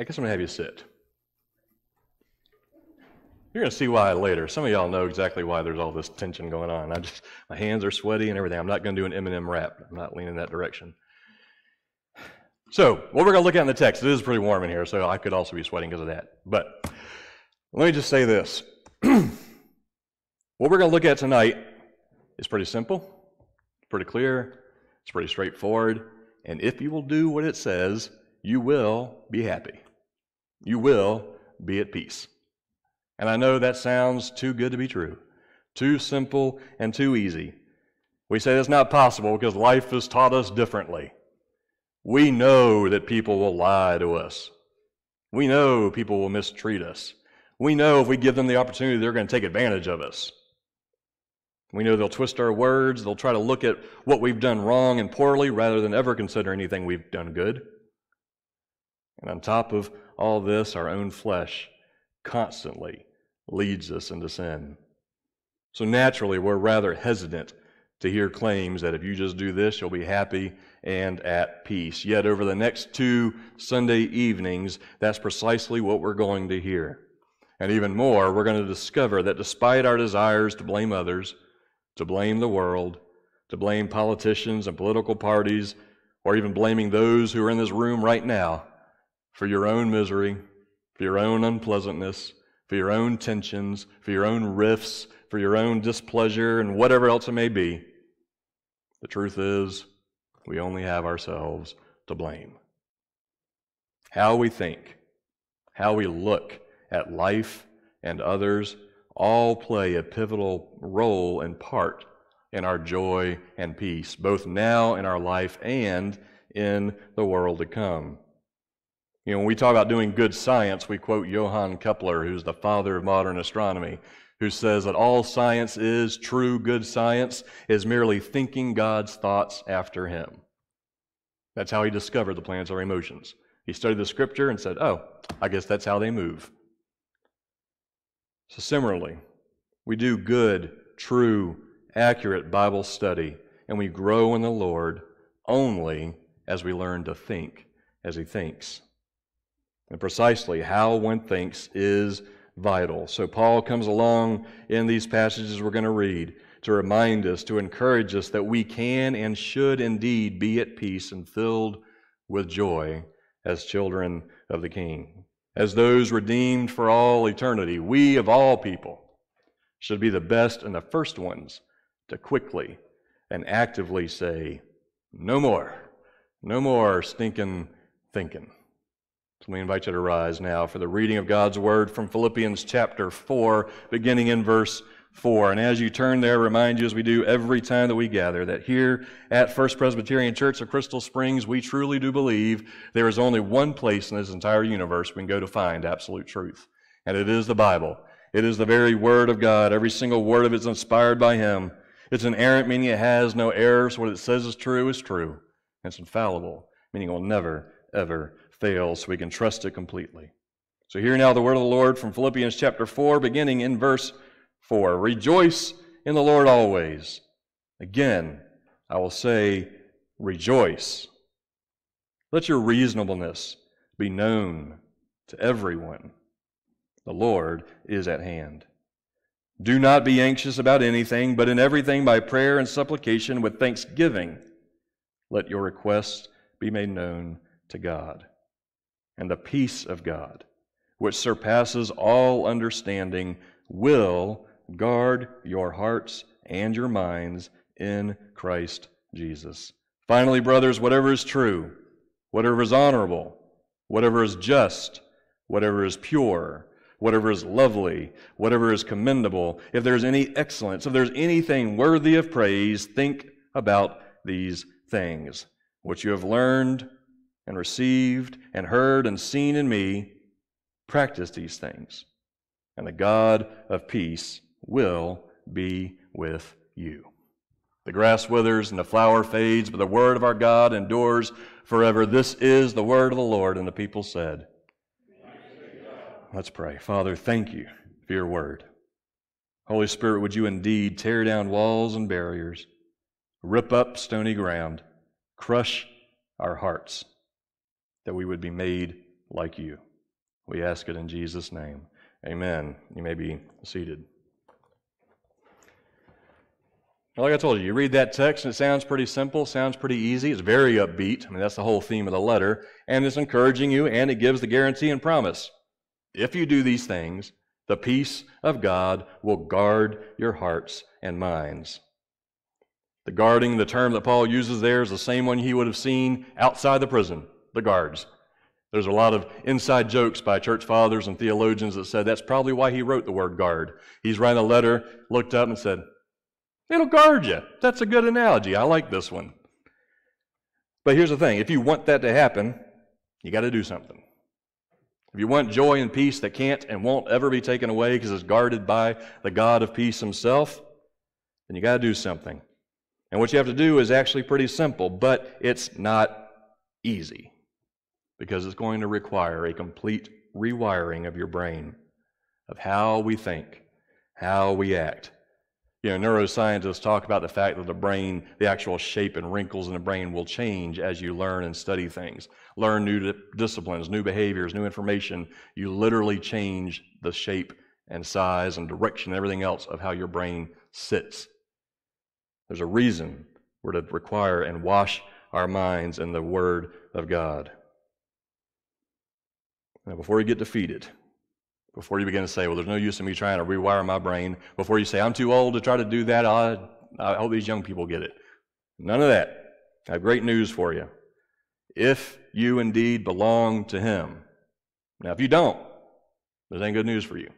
I guess I'm going to have you sit. You're going to see why later. Some of y'all know exactly why there's all this tension going on. I just my hands are sweaty and everything. I'm not going to do an Eminem rap. I'm not leaning that direction. So, what we're going to look at in the text, it is pretty warm in here, so I could also be sweating because of that. But let me just say this. what we're going to look at tonight is pretty simple, pretty clear, it's pretty straightforward, and if you will do what it says, you will be happy. You will be at peace. And I know that sounds too good to be true, too simple and too easy. We say it's not possible because life has taught us differently. We know that people will lie to us. We know people will mistreat us. We know if we give them the opportunity, they're going to take advantage of us. We know they'll twist our words, they'll try to look at what we've done wrong and poorly rather than ever consider anything we've done good. And on top of all this, our own flesh constantly leads us into sin. So naturally, we're rather hesitant to hear claims that if you just do this, you'll be happy and at peace. Yet, over the next two Sunday evenings, that's precisely what we're going to hear. And even more, we're going to discover that despite our desires to blame others, to blame the world, to blame politicians and political parties, or even blaming those who are in this room right now for your own misery, for your own unpleasantness, for your own tensions, for your own rifts, for your own displeasure, and whatever else it may be. The truth is, we only have ourselves to blame. How we think, how we look at life and others, all play a pivotal role and part in our joy and peace, both now in our life and in the world to come. You know, when we talk about doing good science, we quote Johann Kepler, who's the father of modern astronomy, who says that all science is true good science is merely thinking God's thoughts after him. That's how he discovered the planetary motions. He studied the scripture and said, Oh, I guess that's how they move. So, similarly, we do good, true, accurate Bible study, and we grow in the Lord only as we learn to think as He thinks. And precisely how one thinks is vital. So, Paul comes along in these passages we're going to read to remind us, to encourage us that we can and should indeed be at peace and filled with joy as children of the King. As those redeemed for all eternity, we of all people should be the best and the first ones to quickly and actively say, No more, no more stinking thinking. So we invite you to rise now for the reading of God's word from Philippians chapter 4, beginning in verse 4. And as you turn there, remind you, as we do every time that we gather, that here at First Presbyterian Church of Crystal Springs, we truly do believe there is only one place in this entire universe we can go to find absolute truth, and it is the Bible. It is the very Word of God. Every single word of it is inspired by Him. It's inerrant, meaning it has no errors. What it says is true is true. It's infallible, meaning it will never, ever fail, so we can trust it completely. So, hear now the word of the Lord from Philippians chapter 4, beginning in verse 4. Rejoice in the Lord always. Again, I will say, rejoice. Let your reasonableness be known to everyone. The Lord is at hand. Do not be anxious about anything, but in everything by prayer and supplication with thanksgiving, let your requests be made known to God. And the peace of God, which surpasses all understanding, will guard your hearts and your minds in Christ Jesus. Finally, brothers, whatever is true, whatever is honorable, whatever is just, whatever is pure, whatever is lovely, whatever is commendable, if there's any excellence, if there's anything worthy of praise, think about these things. What you have learned and received and heard and seen in me, practice these things, and the God of peace will be with you. The grass withers and the flower fades, but the word of our God endures forever. This is the word of the Lord. And the people said, Let's pray. Father, thank you for your word. Holy Spirit, would you indeed tear down walls and barriers, rip up stony ground, crush our hearts, that we would be made like you. We ask it in Jesus' name. Amen. You may be seated. Like I told you, you read that text and it sounds pretty simple, sounds pretty easy. It's very upbeat. I mean, that's the whole theme of the letter. And it's encouraging you and it gives the guarantee and promise. If you do these things, the peace of God will guard your hearts and minds. The guarding, the term that Paul uses there, is the same one he would have seen outside the prison, the guards. There's a lot of inside jokes by church fathers and theologians that said that's probably why he wrote the word guard. He's writing a letter, looked up and said, It'll guard you. That's a good analogy. I like this one. But here's the thing if you want that to happen, you got to do something. If you want joy and peace that can't and won't ever be taken away because it's guarded by the God of peace himself, then you got to do something. And what you have to do is actually pretty simple, but it's not easy because it's going to require a complete rewiring of your brain, of how we think, how we act. You know, neuroscientists talk about the fact that the brain, the actual shape and wrinkles in the brain will change as you learn and study things. Learn new disciplines, new behaviors, new information. You literally change the shape and size and direction and everything else of how your brain sits. There's a reason we're to require and wash our minds in the Word of God. Now, before you get defeated, before you begin to say, well, there's no use in me trying to rewire my brain, before you say, I'm too old to try to do that, I, I hope these young people get it. None of that. I have great news for you. If you indeed belong to Him. Now, if you don't, this ain't good news for you.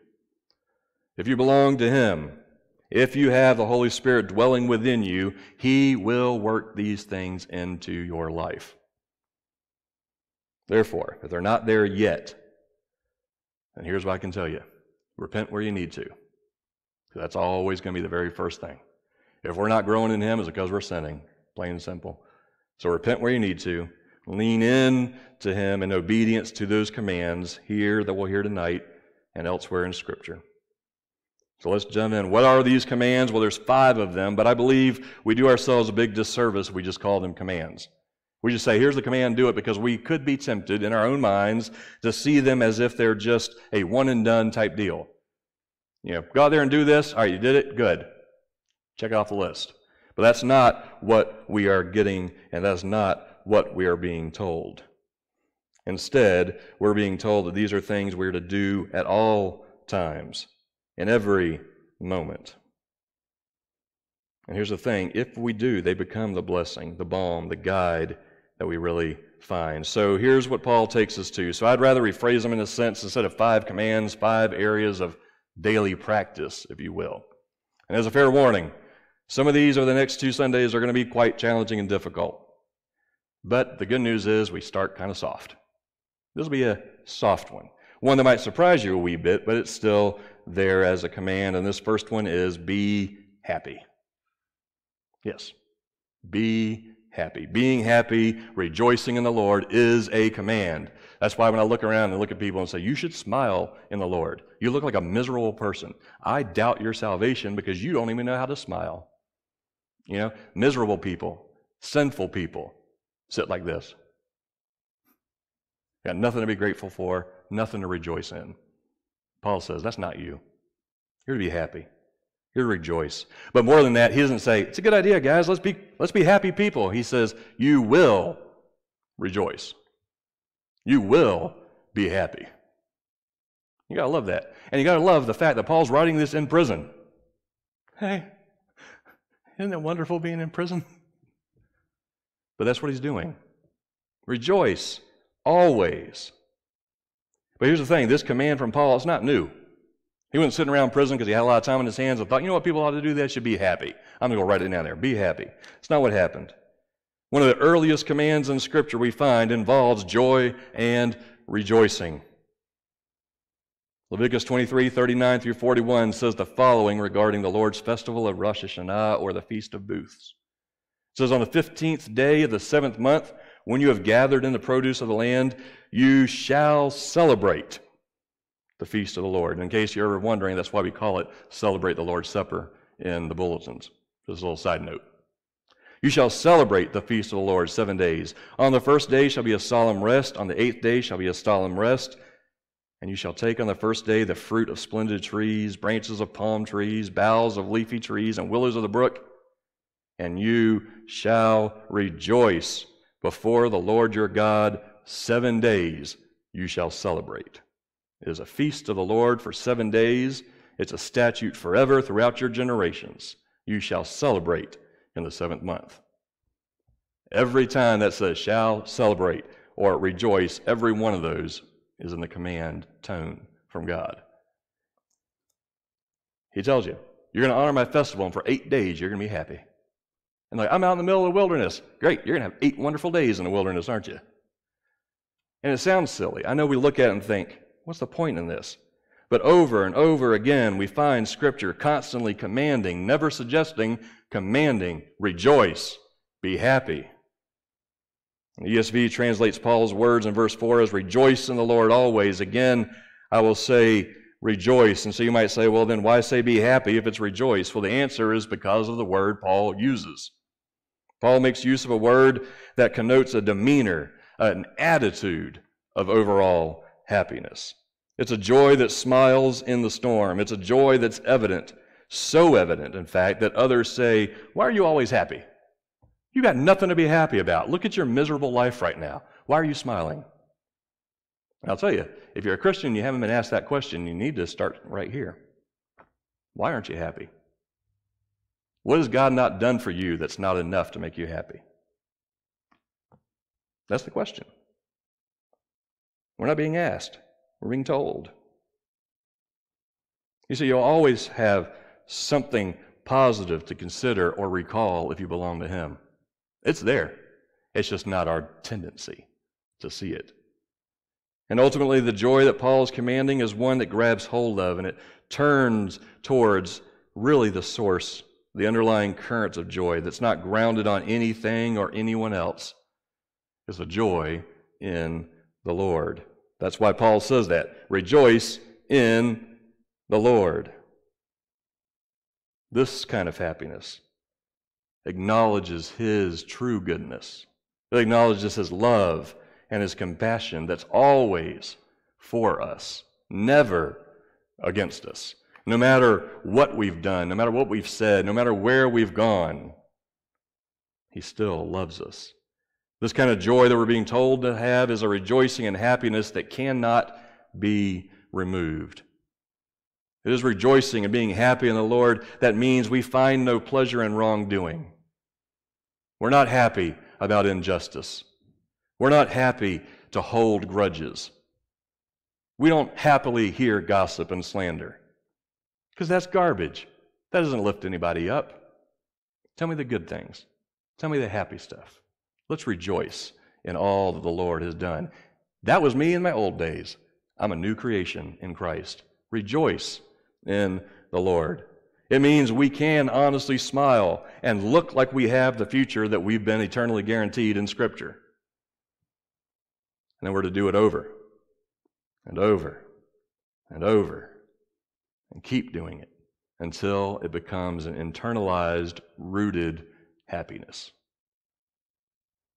If you belong to Him, if you have the Holy Spirit dwelling within you, He will work these things into your life. Therefore, if they're not there yet, and here's what I can tell you repent where you need to. That's always going to be the very first thing. If we're not growing in Him, it's because we're sinning, plain and simple. So repent where you need to. Lean in to Him in obedience to those commands here that we'll hear tonight and elsewhere in Scripture. So let's jump in. What are these commands? Well, there's five of them, but I believe we do ourselves a big disservice. We just call them commands. We just say, here's the command, do it, because we could be tempted in our own minds to see them as if they're just a one and done type deal. You know, go out there and do this. All right, you did it. Good. Check off the list. But that's not what we are getting, and that's not what we are being told. Instead, we're being told that these are things we're to do at all times, in every moment. And here's the thing if we do, they become the blessing, the balm, the guide that we really find. So here's what Paul takes us to. So I'd rather rephrase them in a sense instead of five commands, five areas of daily practice, if you will. And as a fair warning, some of these over the next two Sundays are going to be quite challenging and difficult. But the good news is we start kind of soft. This will be a soft one. One that might surprise you a wee bit, but it's still there as a command. And this first one is be happy. Yes. Be happy. Being happy, rejoicing in the Lord is a command. That's why when I look around and look at people and say, You should smile in the Lord. You look like a miserable person. I doubt your salvation because you don't even know how to smile. You know, miserable people, sinful people sit like this. Got nothing to be grateful for, nothing to rejoice in. Paul says, That's not you. You're to be happy. You're rejoice. But more than that, he doesn't say, it's a good idea, guys. Let's be, let's be happy people. He says, you will rejoice. You will be happy. You got to love that. And you got to love the fact that Paul's writing this in prison. Hey, isn't it wonderful being in prison? But that's what he's doing. Rejoice always. But here's the thing this command from Paul is not new. He wasn't sitting around prison because he had a lot of time on his hands and thought, you know what people ought to do? that should be happy. I'm going to go write it down there. Be happy. It's not what happened. One of the earliest commands in Scripture we find involves joy and rejoicing. Leviticus 23, 39 through 41 says the following regarding the Lord's festival of Rosh Hashanah or the Feast of Booths. It says, On the 15th day of the seventh month, when you have gathered in the produce of the land, you shall celebrate the feast of the Lord. And in case you're ever wondering, that's why we call it Celebrate the Lord's Supper in the bulletins. Just a little side note. You shall celebrate the feast of the Lord seven days. On the first day shall be a solemn rest. On the eighth day shall be a solemn rest. And you shall take on the first day the fruit of splendid trees, branches of palm trees, boughs of leafy trees, and willows of the brook, and you shall rejoice before the Lord your God seven days you shall celebrate. It is a feast of the Lord for seven days. It's a statute forever throughout your generations. You shall celebrate in the seventh month. Every time that says shall celebrate or rejoice, every one of those is in the command tone from God. He tells you, you're going to honor my festival, and for eight days you're going to be happy. And like, I'm out in the middle of the wilderness. Great, you're going to have eight wonderful days in the wilderness, aren't you? And it sounds silly. I know we look at it and think, what's the point in this? But over and over again, we find Scripture constantly commanding, never suggesting, commanding, rejoice, be happy. The ESV translates Paul's words in verse 4 as rejoice in the Lord always. Again, I will say rejoice. And so you might say, well, then why say be happy if it's rejoice? Well, the answer is because of the word Paul uses. Paul makes use of a word that connotes a demeanor, an attitude of overall happiness. It's a joy that smiles in the storm. It's a joy that's evident, so evident, in fact, that others say, Why are you always happy? You got nothing to be happy about. Look at your miserable life right now. Why are you smiling? I'll tell you, if you're a Christian and you haven't been asked that question, you need to start right here. Why aren't you happy? What has God not done for you that's not enough to make you happy? That's the question. We're not being asked, we're being told. You see, you'll always have something positive to consider or recall if you belong to Him. It's there. It's just not our tendency to see it. And ultimately, the joy that Paul is commanding is one that grabs hold of and it turns towards really the source, the underlying currents of joy that's not grounded on anything or anyone else. It's a joy in the Lord. That's why Paul says that. Rejoice in the Lord. This kind of happiness acknowledges His true goodness. It acknowledges His love and His compassion that's always for us, never against us. No matter what we've done, no matter what we've said, no matter where we've gone, He still loves us. This kind of joy that we're being told to have is a rejoicing and happiness that cannot be removed. It is rejoicing and being happy in the Lord that means we find no pleasure in wrongdoing. We're not happy about injustice. We're not happy to hold grudges. We don't happily hear gossip and slander because that's garbage. That doesn't lift anybody up. Tell me the good things. Tell me the happy stuff. Let's rejoice in all that the Lord has done. That was me in my old days. I'm a new creation in Christ. Rejoice in the Lord. It means we can honestly smile and look like we have the future that we've been eternally guaranteed in Scripture. And then we're to do it over and over and over and keep doing it until it becomes an internalized, rooted happiness.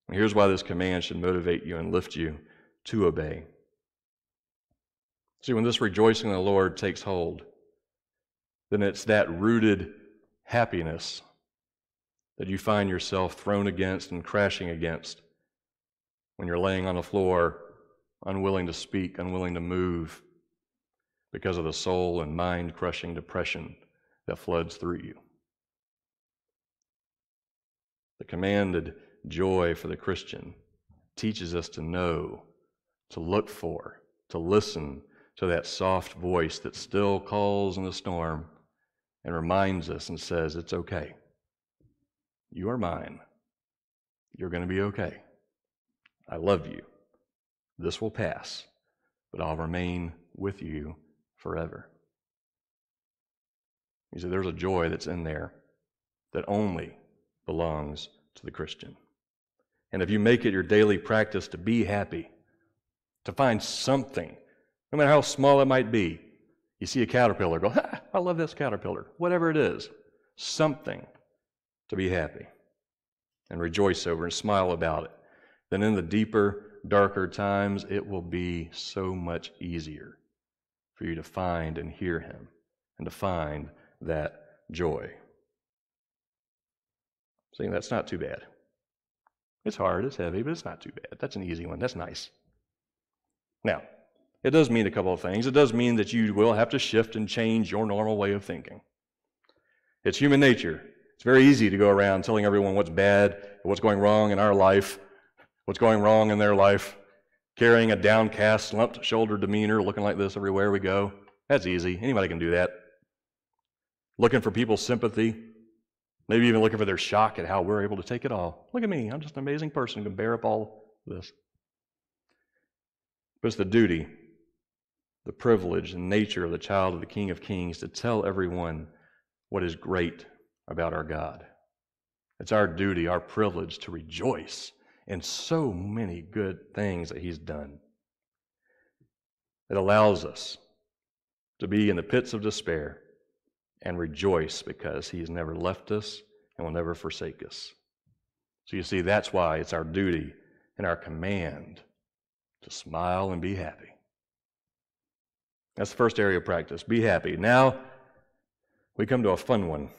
And here's why this command should motivate you and lift you to obey. See, when this rejoicing in the Lord takes hold, then it's that rooted happiness that you find yourself thrown against and crashing against when you're laying on the floor, unwilling to speak, unwilling to move because of the soul and mind crushing depression that floods through you. The commanded joy for the Christian teaches us to know, to look for, to listen to that soft voice that still calls in the storm and reminds us and says, It's okay. You are mine. You're going to be okay. I love you. This will pass, but I'll remain with you forever. You see, there's a joy that's in there that only belongs to the Christian. And if you make it your daily practice to be happy, to find something, no matter how small it might be, you see a caterpillar, go, I love this caterpillar. Whatever it is, something to be happy and rejoice over and smile about it. Then in the deeper, darker times, it will be so much easier for you to find and hear him and to find that joy. See, that's not too bad. It's hard, it's heavy, but it's not too bad. That's an easy one. That's nice. Now, it does mean a couple of things. It does mean that you will have to shift and change your normal way of thinking. It's human nature. It's very easy to go around telling everyone what's bad, what's going wrong in our life, what's going wrong in their life, carrying a downcast, slumped shoulder demeanor, looking like this everywhere we go. That's easy. Anybody can do that. Looking for people's sympathy, maybe even looking for their shock at how we're able to take it all. Look at me. I'm just an amazing person who can bear up all this. But it's the duty, the privilege, and nature of the child of the King of Kings to tell everyone what is great about our God. It's our duty, our privilege to rejoice in so many good things that He's done. It allows us to be in the pits of despair and rejoice because He has never left us and will never forsake us. So you see, that's why it's our duty and our command to smile and be happy. That's the first area of practice. Be happy. Now, we come to a fun one,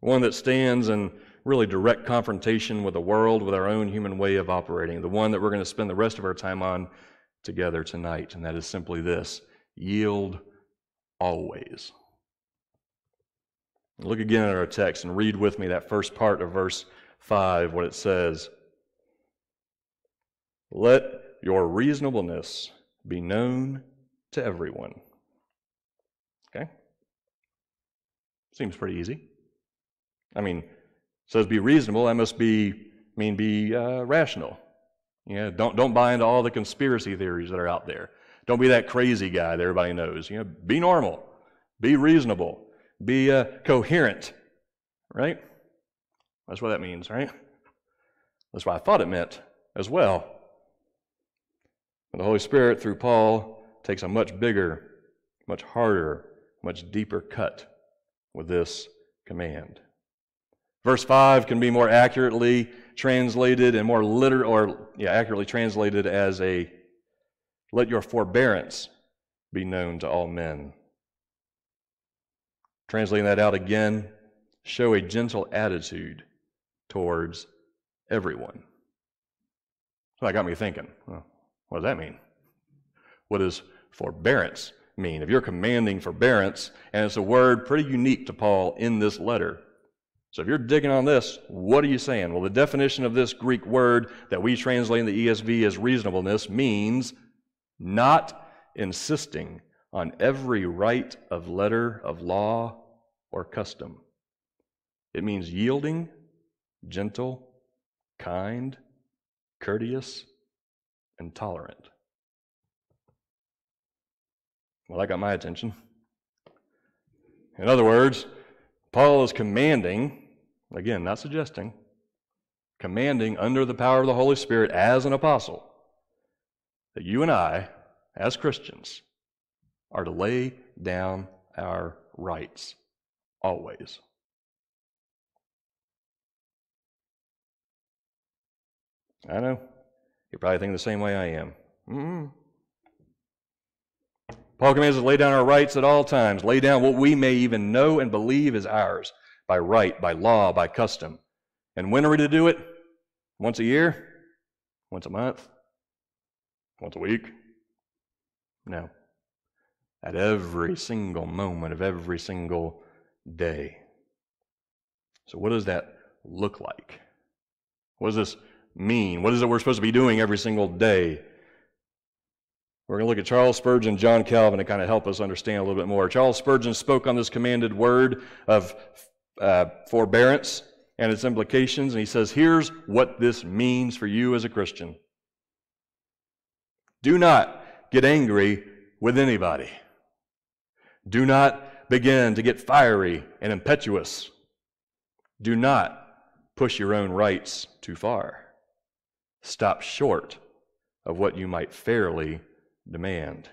one that stands in really direct confrontation with the world, with our own human way of operating, the one that we're going to spend the rest of our time on together tonight, and that is simply this yield always. Look again at our text and read with me that first part of verse 5, what it says. Let your reasonableness be known to everyone. Okay? Seems pretty easy. I mean, says be reasonable, that must be I mean be uh, rational. You know, don't don't buy into all the conspiracy theories that are out there. Don't be that crazy guy that everybody knows. You know, be normal, be reasonable, be uh, coherent, right? That's what that means, right? That's what I thought it meant as well. The Holy Spirit, through Paul, takes a much bigger, much harder, much deeper cut with this command. Verse 5 can be more accurately translated and more literal, or yeah, accurately translated as a let your forbearance be known to all men. Translating that out again, show a gentle attitude towards everyone. So that got me thinking, well, what does that mean? What does forbearance mean? If you're commanding forbearance, and it's a word pretty unique to Paul in this letter. So if you're digging on this, what are you saying? Well, the definition of this Greek word that we translate in the ESV as reasonableness means not insisting on every right of letter of law or custom. It means yielding, gentle, kind, courteous, and tolerant. Well, that got my attention. In other words, Paul is commanding, again, not suggesting, commanding under the power of the Holy Spirit as an apostle that you and I, as Christians, are to lay down our rights always. I know. You're probably thinking the same way I am. Mm-hmm. Paul commands us to lay down our rights at all times, lay down what we may even know and believe is ours by right, by law, by custom. And when are we to do it? Once a year? Once a month? Once a week? No. At every single moment of every single day. So, what does that look like? What does this mean? What is it we're supposed to be doing every single day? We're going to look at Charles Spurgeon John Calvin to kind of help us understand a little bit more. Charles Spurgeon spoke on this commanded word of uh, forbearance and its implications, and he says, Here's what this means for you as a Christian. Do not get angry with anybody. Do not begin to get fiery and impetuous. Do not push your own rights too far. Stop short of what you might fairly demand.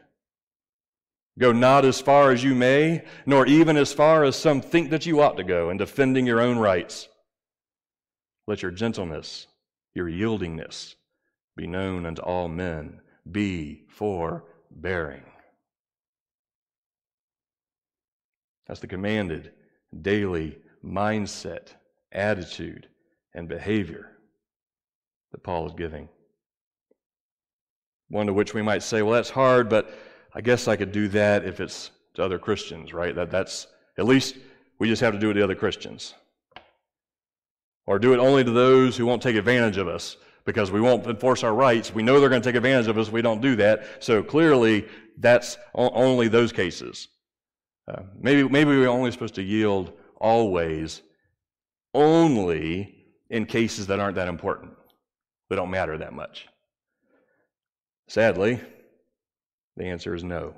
Go not as far as you may, nor even as far as some think that you ought to go in defending your own rights. Let your gentleness, your yieldingness, be known unto all men. Be forbearing. That's the commanded daily mindset, attitude, and behavior that Paul is giving. One to which we might say, well, that's hard, but I guess I could do that if it's to other Christians, right? That, that's at least we just have to do it to other Christians. Or do it only to those who won't take advantage of us because we won't enforce our rights. We know they're going to take advantage of us if we don't do that. So clearly, that's only those cases. Maybe, maybe we're only supposed to yield always, only in cases that aren't that important, that don't matter that much. Sadly, the answer is no.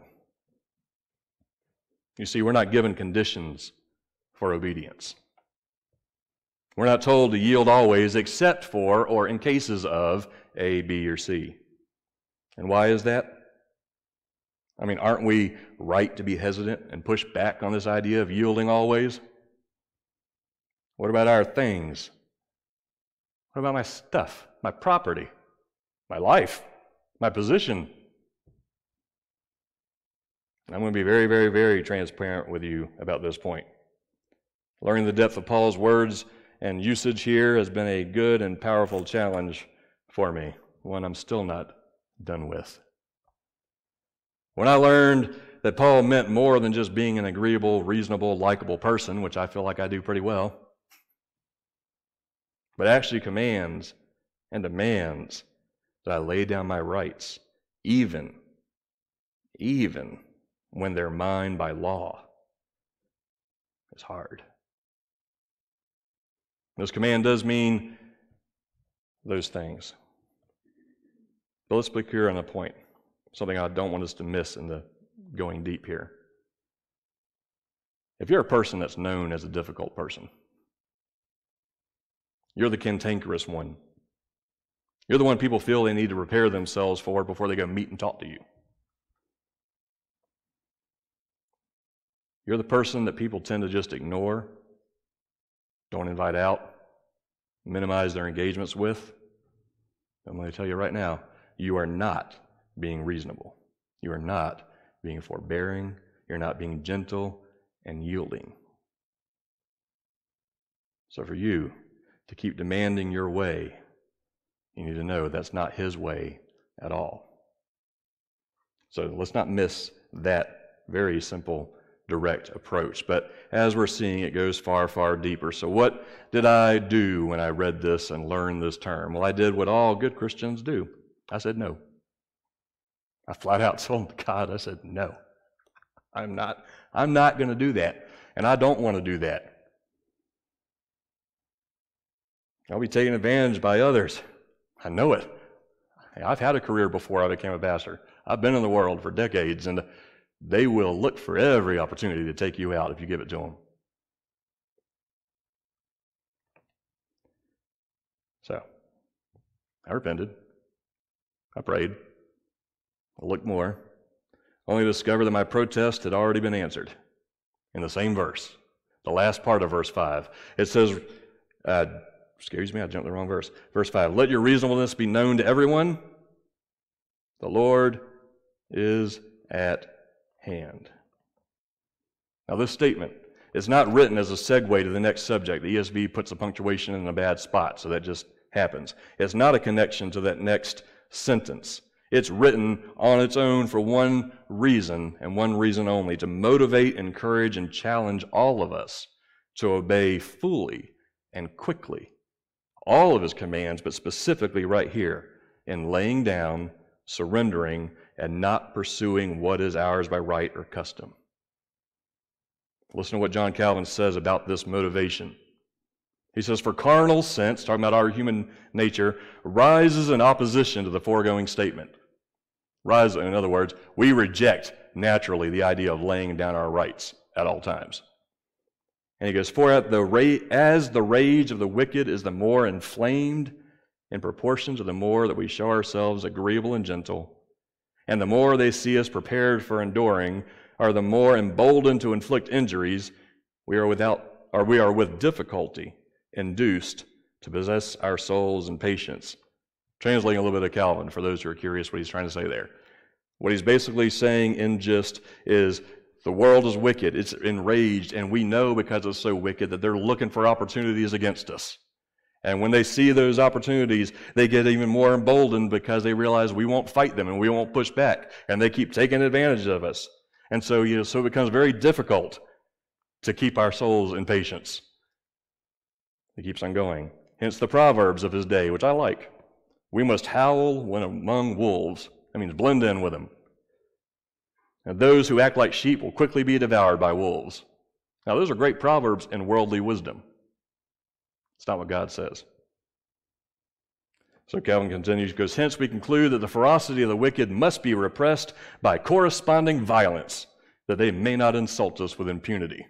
You see, we're not given conditions for obedience. We're not told to yield always except for or in cases of A, B, or C. And why is that? I mean, aren't we right to be hesitant and push back on this idea of yielding always? What about our things? What about my stuff, my property, my life, my position? And I'm going to be very, very, very transparent with you about this point. Learning the depth of Paul's words and usage here has been a good and powerful challenge for me, one I'm still not done with. When I learned that Paul meant more than just being an agreeable, reasonable, likable person, which I feel like I do pretty well, but actually commands and demands that I lay down my rights, even, even when they're mine by law. It's hard. This command does mean those things. But let's be clear on a point, something I don't want us to miss in the going deep here. If you're a person that's known as a difficult person, you're the cantankerous one. You're the one people feel they need to prepare themselves for before they go meet and talk to you. You're the person that people tend to just ignore, don't invite out, minimize their engagements with. I'm going to tell you right now you are not being reasonable. You are not being forbearing. You're not being gentle and yielding. So, for you to keep demanding your way, you need to know that's not His way at all. So, let's not miss that very simple direct approach. But as we're seeing, it goes far, far deeper. So, what did I do when I read this and learned this term? Well, I did what all good Christians do I said no. I flat out told God, I said, no. I'm not, I'm not going to do that. And I don't want to do that. I'll be taken advantage by others. I know it. I've had a career before I became a pastor. I've been in the world for decades, and they will look for every opportunity to take you out if you give it to them. So, I repented. I prayed. I looked more, only to discover that my protest had already been answered in the same verse, the last part of verse 5. It says, uh, excuse me, I jumped the wrong verse. Verse 5 Let your reasonableness be known to everyone. The Lord is at hand. Now, this statement is not written as a segue to the next subject. The ESV puts a punctuation in a bad spot, so that just happens. It's not a connection to that next sentence. It's written on its own for one reason and one reason only to motivate, encourage, and challenge all of us to obey fully and quickly all of his commands, but specifically right here in laying down, surrendering, and not pursuing what is ours by right or custom. Listen to what John Calvin says about this motivation. He says, For carnal sense, talking about our human nature, rises in opposition to the foregoing statement. Rise, in other words, we reject naturally the idea of laying down our rights at all times. And he goes, For as the rage of the wicked is the more inflamed in proportion to the more that we show ourselves agreeable and gentle, and the more they see us prepared for enduring, or the more emboldened to inflict injuries, we are without, or we are with difficulty induced to possess our souls in patience. Translating a little bit of Calvin for those who are curious what he's trying to say there. What he's basically saying in gist is The world is wicked. It's enraged, and we know because it's so wicked that they're looking for opportunities against us. And when they see those opportunities, they get even more emboldened because they realize we won't fight them and we won't push back. And they keep taking advantage of us. And so, you know, so it becomes very difficult to keep our souls in patience. He keeps on going. Hence the proverbs of his day, which I like. We must howl when among wolves. That means blend in with them. And those who act like sheep will quickly be devoured by wolves. Now, those are great proverbs in worldly wisdom. It's not what God says. So Calvin continues, goes, Hence we conclude that the ferocity of the wicked must be repressed by corresponding violence, that they may not insult us with impunity.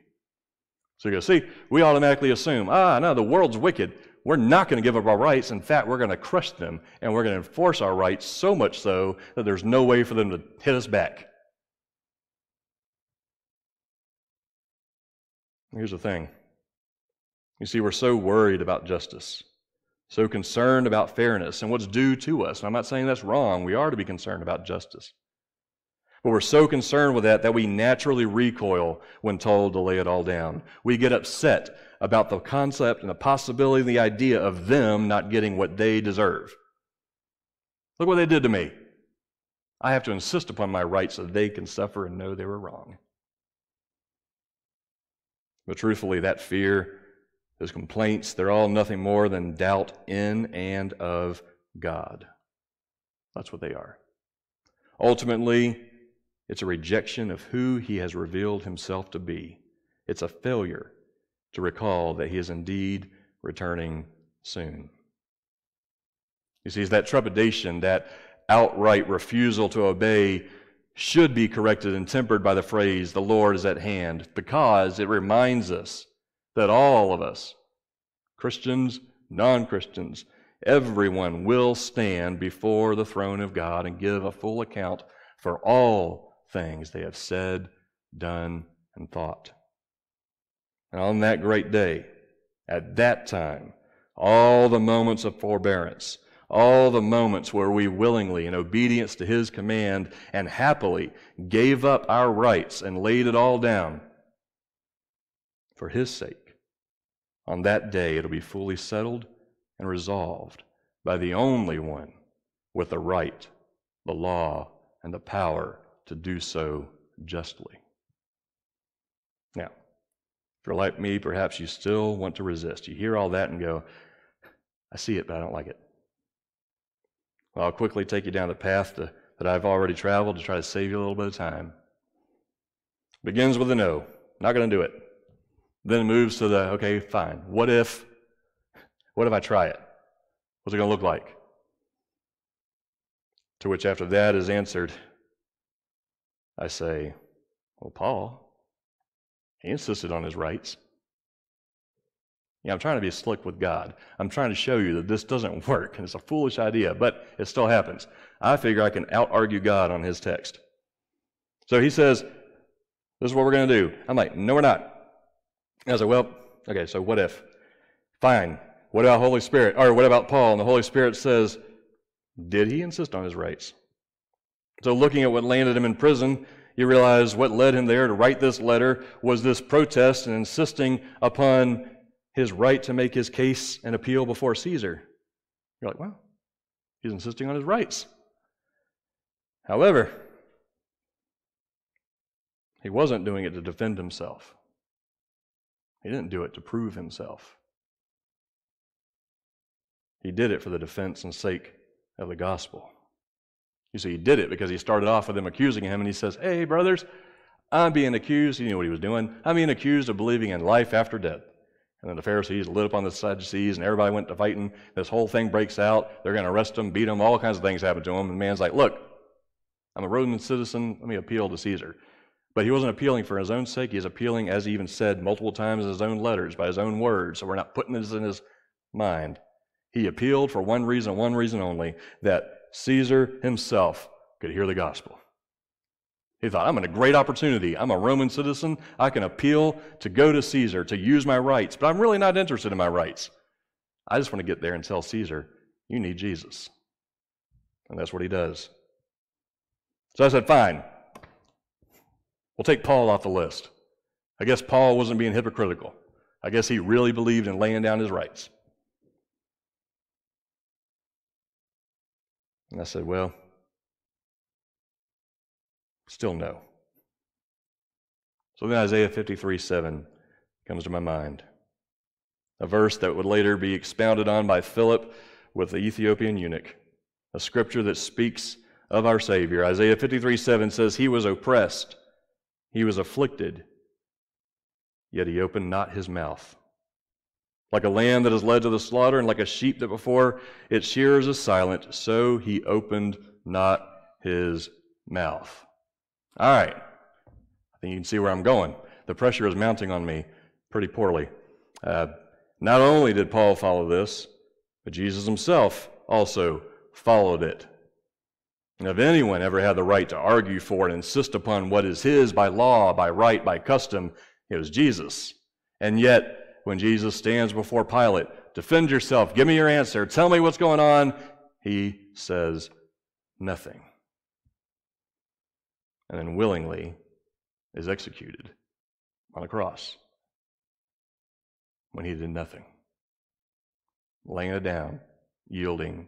So you go, see, we automatically assume, ah, no, the world's wicked. We're not going to give up our rights. In fact, we're going to crush them, and we're going to enforce our rights so much so that there's no way for them to hit us back. Here's the thing you see, we're so worried about justice, so concerned about fairness and what's due to us. And I'm not saying that's wrong. We are to be concerned about justice. But we're so concerned with that that we naturally recoil when told to lay it all down. We get upset about the concept and the possibility the idea of them not getting what they deserve. Look what they did to me. I have to insist upon my rights so they can suffer and know they were wrong. But truthfully, that fear those complaints, they're all nothing more than doubt in and of God. That's what they are. Ultimately, it's a rejection of who he has revealed himself to be. It's a failure to recall that he is indeed returning soon. You see, it's that trepidation, that outright refusal to obey should be corrected and tempered by the phrase, the Lord is at hand, because it reminds us that all of us, Christians, non Christians, everyone will stand before the throne of God and give a full account for all things they have said, done, and thought. And on that great day, at that time, all the moments of forbearance, all the moments where we willingly, in obedience to His command and happily, gave up our rights and laid it all down for His sake. On that day, it'll be fully settled and resolved by the only one with the right, the law, and the power to do so justly. Now, if you're like me, perhaps you still want to resist. You hear all that and go, I see it, but I don't like it. Well, I'll quickly take you down the path to, that I've already traveled to try to save you a little bit of time. Begins with a no. Not going to do it. Then moves to the, okay, fine. What if, what if I try it? What's it going to look like? To which, after that is answered, I say, well, Paul, he insisted on his rights. Yeah, I'm trying to be slick with God. I'm trying to show you that this doesn't work, and it's a foolish idea, but it still happens. I figure I can out argue God on his text. So he says, This is what we're going to do. I'm like, No, we're not. I was like, well, okay, so what if? Fine. What about Holy Spirit? Or what about Paul? And the Holy Spirit says, did he insist on his rights? So, looking at what landed him in prison, you realize what led him there to write this letter was this protest and insisting upon his right to make his case and appeal before Caesar. You're like, wow, he's insisting on his rights. However, he wasn't doing it to defend himself. He didn't do it to prove himself. He did it for the defense and sake of the gospel. You see, he did it because he started off with them accusing him, and he says, Hey, brothers, I'm being accused. You knew what he was doing. I'm being accused of believing in life after death. And then the Pharisees lit up on the Sadducees, and everybody went to fighting. This whole thing breaks out. They're going to arrest him, beat him, all kinds of things happen to him. And the man's like, Look, I'm a Roman citizen. Let me appeal to Caesar. But he wasn't appealing for his own sake. He's appealing, as he even said multiple times in his own letters, by his own words. So we're not putting this in his mind. He appealed for one reason, one reason only that Caesar himself could hear the gospel. He thought, I'm in a great opportunity. I'm a Roman citizen. I can appeal to go to Caesar to use my rights, but I'm really not interested in my rights. I just want to get there and tell Caesar, you need Jesus. And that's what he does. So I said, fine. We'll take Paul off the list. I guess Paul wasn't being hypocritical. I guess he really believed in laying down his rights. And I said, Well, still no. So then Isaiah 53 7 comes to my mind. A verse that would later be expounded on by Philip with the Ethiopian eunuch. A scripture that speaks of our Savior. Isaiah 53 7 says, He was oppressed, He was afflicted, yet He opened not His mouth. Like a lamb that is led to the slaughter, and like a sheep that before its shearers is silent, so He opened not His mouth. All right. I think you can see where I'm going. The pressure is mounting on me pretty poorly. Uh, not only did Paul follow this, but Jesus himself also followed it. And if anyone ever had the right to argue for and insist upon what is his by law, by right, by custom, it was Jesus. And yet, when Jesus stands before Pilate, defend yourself, give me your answer, tell me what's going on, he says nothing. And then willingly is executed on a cross when he did nothing, laying it down, yielding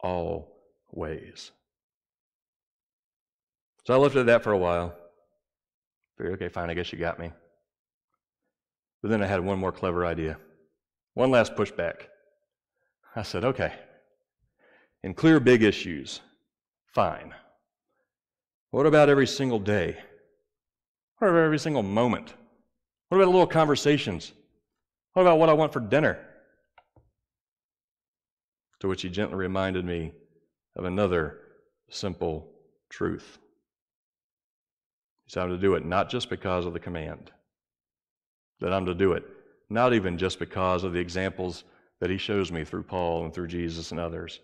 all ways. So I looked at that for a while. Figured, okay, fine, I guess you got me. But then I had one more clever idea. One last pushback. I said, okay, in clear big issues, fine. What about every single day? What about every single moment? What about little conversations? What about what I want for dinner? To which he gently reminded me of another simple truth. He I'm to do it not just because of the command, that I'm to do it, not even just because of the examples that he shows me through Paul and through Jesus and others.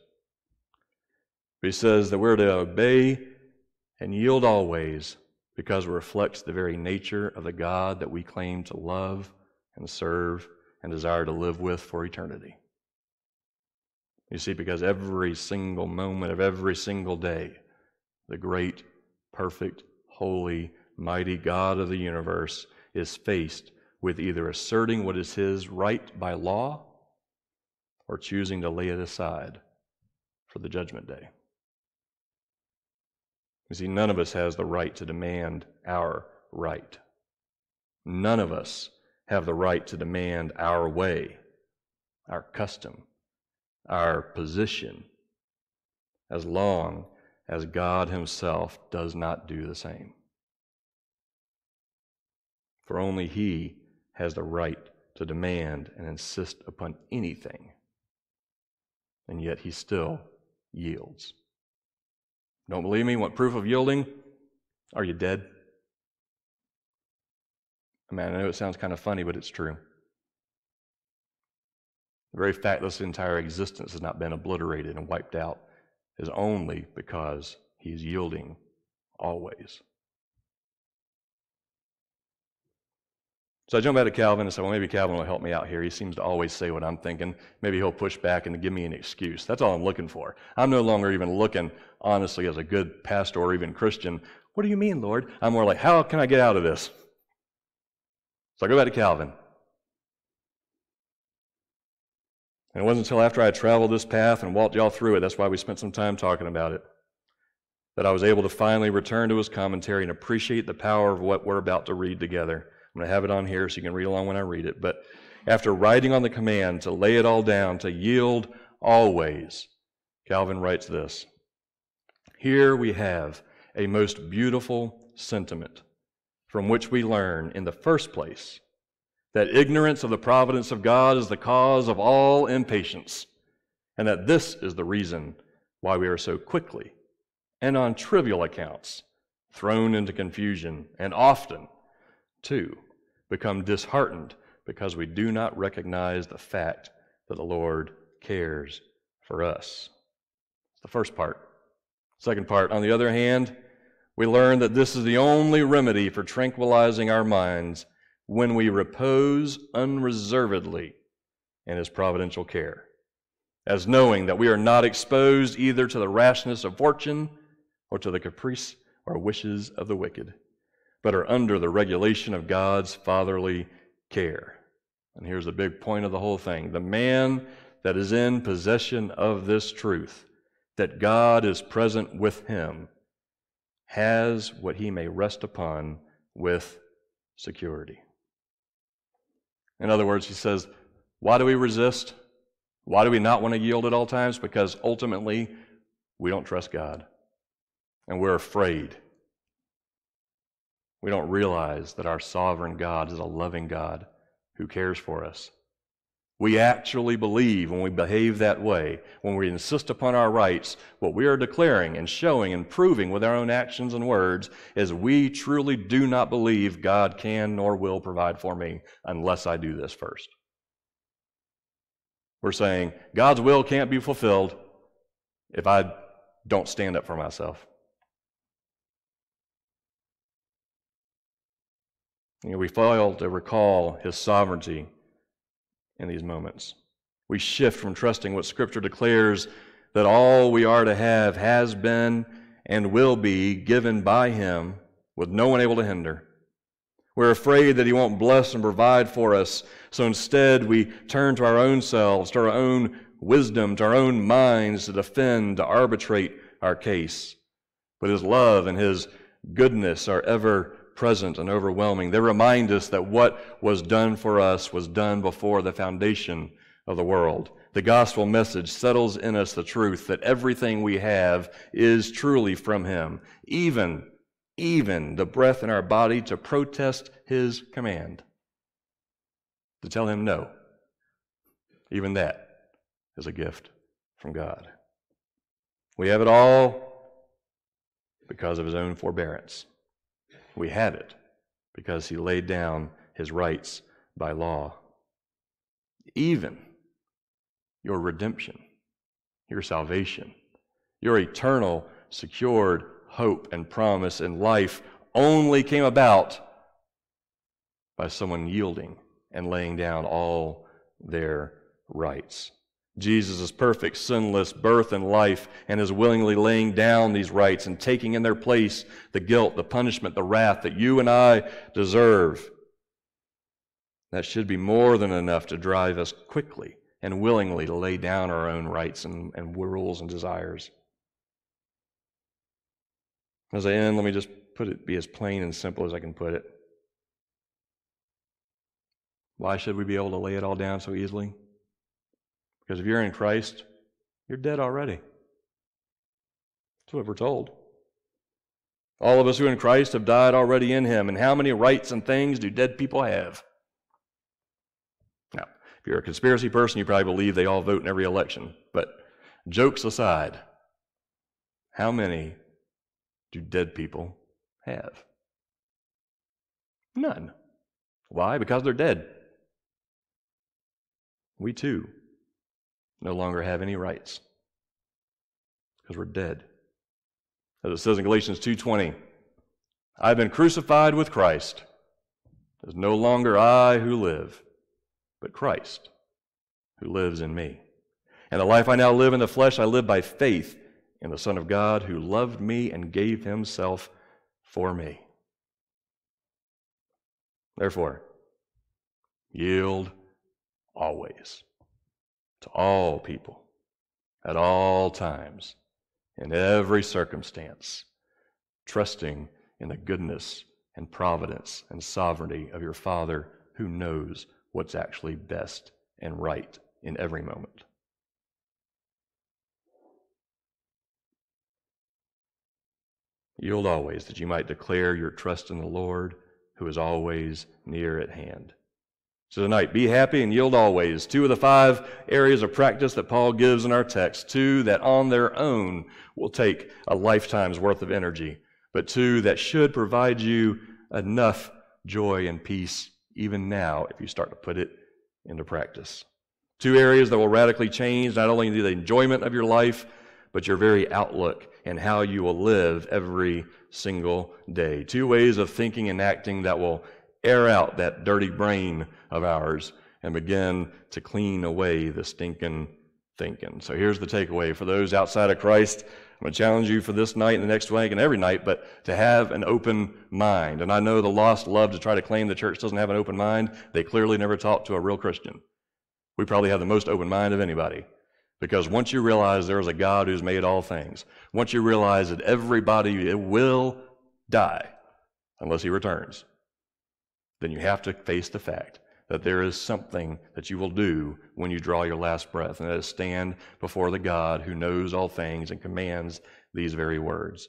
But he says that we're to obey and yield always because it reflects the very nature of the God that we claim to love and serve and desire to live with for eternity. You see, because every single moment of every single day, the great, perfect, holy, mighty God of the universe is faced with either asserting what is his right by law or choosing to lay it aside for the judgment day. You see, none of us has the right to demand our right. None of us have the right to demand our way, our custom, our position, as long as God Himself does not do the same. For only He has the right to demand and insist upon anything, and yet He still yields. Don't believe me? Want proof of yielding? Are you dead? I mean, I know it sounds kind of funny, but it's true. The very fact that this entire existence has not been obliterated and wiped out is only because he's yielding always. So I jump back to Calvin and say, well, maybe Calvin will help me out here. He seems to always say what I'm thinking. Maybe he'll push back and give me an excuse. That's all I'm looking for. I'm no longer even looking, honestly, as a good pastor or even Christian. What do you mean, Lord? I'm more like, how can I get out of this? So I go back to Calvin. And it wasn't until after I traveled this path and walked y'all through it, that's why we spent some time talking about it, that I was able to finally return to his commentary and appreciate the power of what we're about to read together. I'm going to have it on here so you can read along when I read it. But after writing on the command to lay it all down, to yield always, Calvin writes this Here we have a most beautiful sentiment from which we learn, in the first place, that ignorance of the providence of God is the cause of all impatience, and that this is the reason why we are so quickly and on trivial accounts thrown into confusion, and often, too, become disheartened because we do not recognize the fact that the Lord cares for us. It's the first part. Second part, on the other hand, we learn that this is the only remedy for tranquilizing our minds when we repose unreservedly in His providential care, as knowing that we are not exposed either to the rashness of fortune or to the caprice or wishes of the wicked, but are under the regulation of God's fatherly care. And here's the big point of the whole thing the man that is in possession of this truth, that God is present with him, has what he may rest upon with security. In other words, he says, Why do we resist? Why do we not want to yield at all times? Because ultimately, we don't trust God. And we're afraid. We don't realize that our sovereign God is a loving God who cares for us. We actually believe when we behave that way, when we insist upon our rights, what we are declaring and showing and proving with our own actions and words is we truly do not believe God can nor will provide for me unless I do this first. We're saying God's will can't be fulfilled if I don't stand up for myself. You know, we fail to recall his sovereignty in these moments. We shift from trusting what Scripture declares that all we are to have has been and will be given by Him with no one able to hinder. We're afraid that He won't bless and provide for us, so instead we turn to our own selves, to our own wisdom, to our own minds to defend, to arbitrate our case. But His love and His goodness are ever present and overwhelming. They remind us that what was done for us was done before the foundation of the world. The gospel message settles in us the truth that everything we have is truly from Him, even, even the breath in our body to protest His command, to tell Him no. Even that is a gift from God. We have it all because of His own forbearance. We had it because he laid down his rights by law. Even your redemption, your salvation, your eternal, secured hope and promise in life only came about by someone yielding and laying down all their rights. Jesus' perfect, sinless birth and life, and is willingly laying down these rights and taking in their place the guilt, the punishment, the wrath that you and I deserve. That should be more than enough to drive us quickly and willingly to lay down our own rights and, and rules and desires. As I end, let me just put it be as plain and simple as I can put it. Why should we be able to lay it all down so easily? Because if you're in Christ, you're dead already. That's what we're told. All of us who are in Christ have died already in Him. And how many rights and things do dead people have? Now, if you're a conspiracy person, you probably believe they all vote in every election. But jokes aside, how many do dead people have? None. Why? Because they're dead. We too no longer have any rights because we're dead. As it says in Galatians 2:20, I've been crucified with Christ. It is no longer I who live, but Christ who lives in me. And the life I now live in the flesh, I live by faith in the Son of God who loved me and gave himself for me. Therefore, yield always to all people, at all times, in every circumstance, trusting in the goodness and providence and sovereignty of your Father who knows what's actually best and right in every moment. Yield always that you might declare your trust in the Lord who is always near at hand. So tonight, be happy and yield always. Two of the five areas of practice that Paul gives in our text. Two that on their own will take a lifetime's worth of energy, but two that should provide you enough joy and peace even now if you start to put it into practice. Two areas that will radically change not only the enjoyment of your life, but your very outlook and how you will live every single day. Two ways of thinking and acting that will air out that dirty brain of ours and begin to clean away the stinking thinking. So here's the takeaway for those outside of Christ I'm going to challenge you for this night and the next week and every night, but to have an open mind. And I know the lost love to try to claim the church doesn't have an open mind. They clearly never talk to a real Christian. We probably have the most open mind of anybody. Because once you realize there is a God who's made all things, once you realize that everybody will die unless he returns, then you have to face the fact that there is something that you will do when you draw your last breath, and that is stand before the God who knows all things and commands these very words.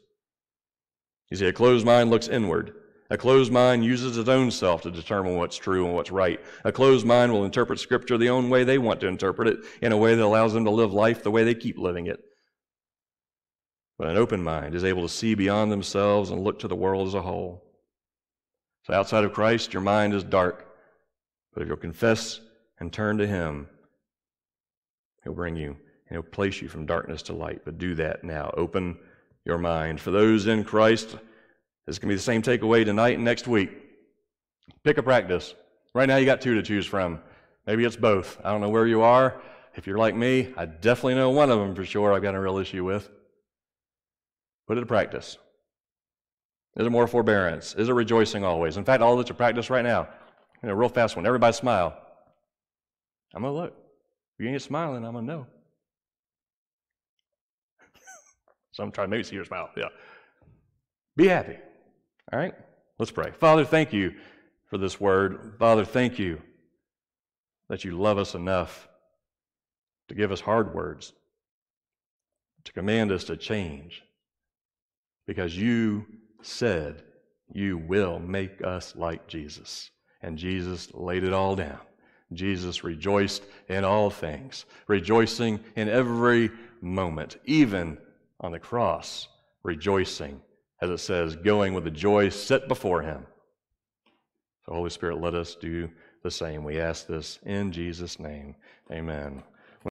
You see, a closed mind looks inward. A closed mind uses its own self to determine what's true and what's right. A closed mind will interpret Scripture the own way they want to interpret it, in a way that allows them to live life the way they keep living it. But an open mind is able to see beyond themselves and look to the world as a whole. So outside of Christ, your mind is dark. But if you'll confess and turn to Him, He'll bring you and He'll place you from darkness to light. But do that now. Open your mind. For those in Christ, this can be the same takeaway tonight and next week. Pick a practice. Right now, you got two to choose from. Maybe it's both. I don't know where you are. If you're like me, I definitely know one of them for sure I've got a real issue with. Put it to practice. Is it more forbearance? Is it rejoicing always? In fact, all that's a practice right now. You know, real fast one. Everybody smile. I'm to look. If you ain't smiling, I'm to know. so I'm trying to maybe see your smile. Yeah. Be happy. All right? Let's pray. Father, thank you for this word. Father, thank you that you love us enough to give us hard words, to command us to change, because you said you will make us like Jesus. And Jesus laid it all down. Jesus rejoiced in all things, rejoicing in every moment, even on the cross, rejoicing, as it says, going with the joy set before him. So, Holy Spirit, let us do the same. We ask this in Jesus' name. Amen.